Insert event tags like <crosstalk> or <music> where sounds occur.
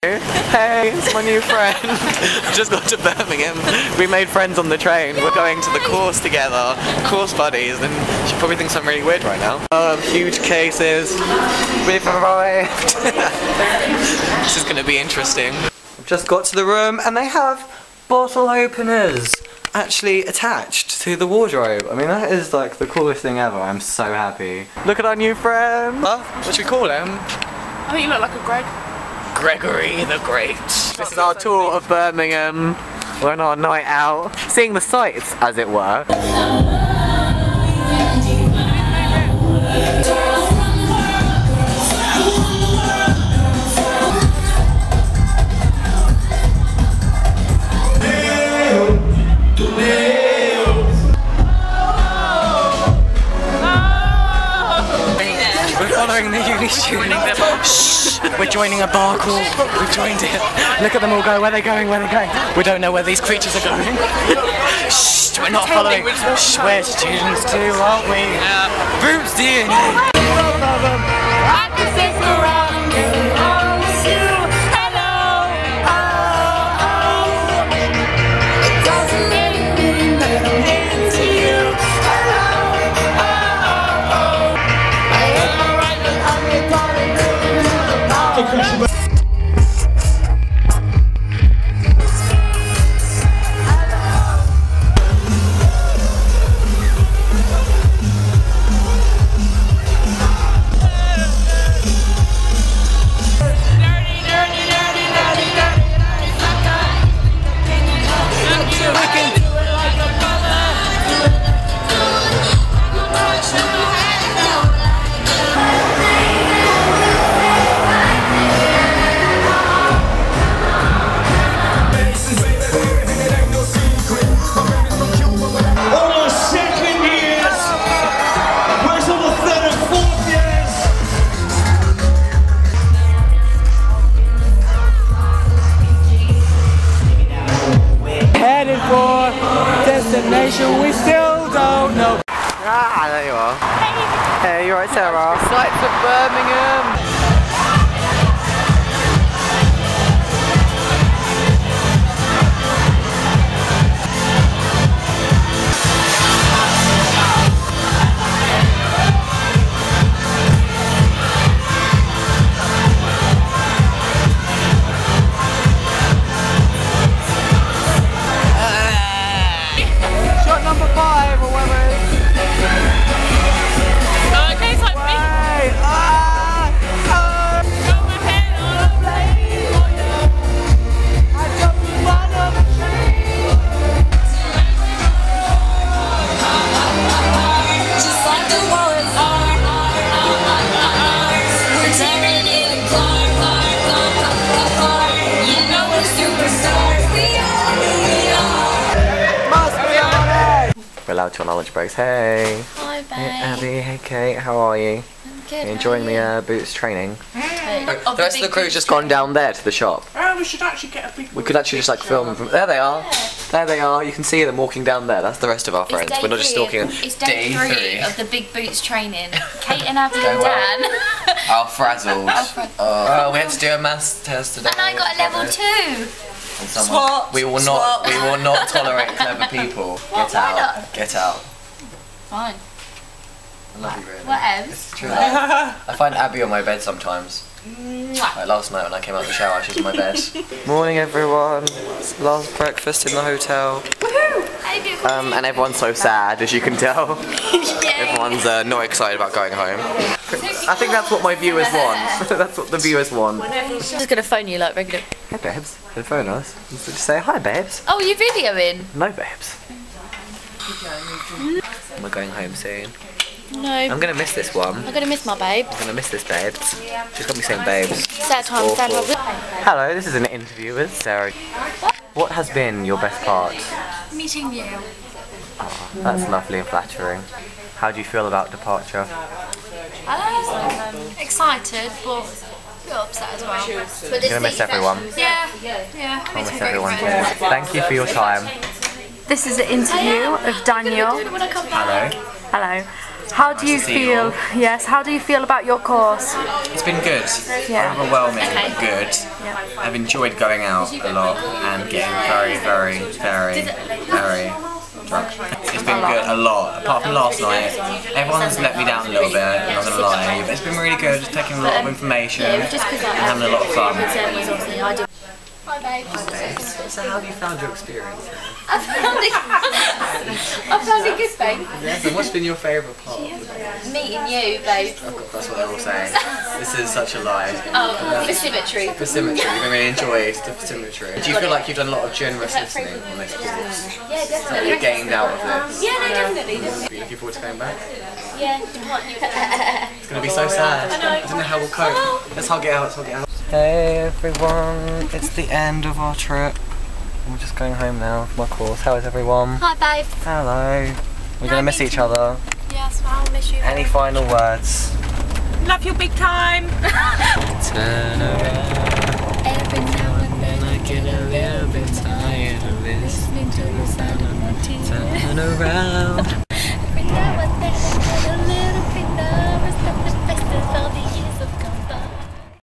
Hey, it's my new friend. <laughs> Just got to Birmingham. We made friends on the train. We're going to the course together, course buddies, and she probably thinks I'm really weird right now. Um, huge cases. We've arrived. <laughs> this is going to be interesting. Just got to the room and they have bottle openers actually attached to the wardrobe. I mean, that is like the coolest thing ever. I'm so happy. Look at our new friend. Huh? What should we call him? I think you look like a Greg. Gregory the Great. This is our tour of Birmingham. We're on our night out, seeing the sights, as it were. Oh. We're following the uni students. We're joining a bar crawl. We've joined it. Look at them all go. Where are they going? Where are they going? We don't know where these creatures are going. Shh! We're not following. Shh! We're students too, aren't we? Boots DNA. Destination we still don't know. Ah, there you are. Hey, you alright, Sarah? Sights of Birmingham. It. Allowed to on our lunch breaks. Hey. Hi, Hey, Abby. Hey, Kate. How are you? Good. You enjoying the uh, boots training? Of The rest of the crew's just gone down there to the shop. Oh, we should actually get a big. We could actually just like film them from there. They are. There they are. You can see them walking down there. That's the rest of our friends. We're not just stalking. them. It's day, Day three, three. of the big boots training. <laughs> Kate and Abby Going and well. Dan. Our frazzled. <laughs> frazzled. Oh, we had to do a maths test today. and I got a level two. And someone- We will not. We will not tolerate clever <laughs> people. Get why out. not? Get out. Fine. I love you really. Whatever. It's true. I find Abby on my bed sometimes. Like last night when I came out of the shower, she was on my bed. <laughs> Morning, everyone. It's last breakfast in the hotel. Um, and everyone's so sad, as you can tell. <laughs> Everyone's uh, not excited about going home. I think that's what my viewers want. <laughs> that's what the viewers want. I'm just gonna phone you like regular. Hey, babes. Can phone us. Just say hi, babes. Oh, you're videoing? No, babes. We're going home soon. No. I'm gonna miss this one. I'm gonna miss my babe. I'm gonna miss this, babes. She's got me saying babes. Sad time, sad time. Hello, this is an interview with Sarah. What has been your best part? Meeting you. That's lovely and flattering. How do you feel about departure? Um, excited, but a bit upset as well. You're gonna miss everyone. Yeah, yeah. I'll miss everyone too. Thank you for your time. This is an interview of Daniel. Hello. Hello. How do you to you feel? Yes. How do you feel about your course? It's been good. Yeah. Overwhelming, but good. I've enjoyed going out a lot and getting very, very, very, very It's been good a lot. Apart from last night, everyone's let me down a little bit. I'm not gonna lie, but it's been really good. Just taking a lot of information and having a lot of fun. Hi, babe. So how have you found your experience? I found it. I found it good, babe. Yes, and what's been your favourite part? Meeting you, babe. That's what they're all saying. This is such a lie. Oh, for symmetry. For symmetry, we really enjoyed the symmetry. Do you feel like you've done a lot of generous listening on this course? Yeah, definitely. you've gained out of this? Yeah, no, definitely, definitely. Are you looking forward to going back? Yeah, It's gonna be so sad. I don't know how we'll cope. Oh. Let's hug it out, let's hug it out. Hey everyone, it's the end of our trip. We're just going home now from our course. How is everyone? Hi, babe. Hello. We're gonna miss each other. Yes, I'll miss you. Any final words? Love you big time. <laughs> Turn around. Every now and then I get a little bit tired of listening to the sound of my tears. Turn around.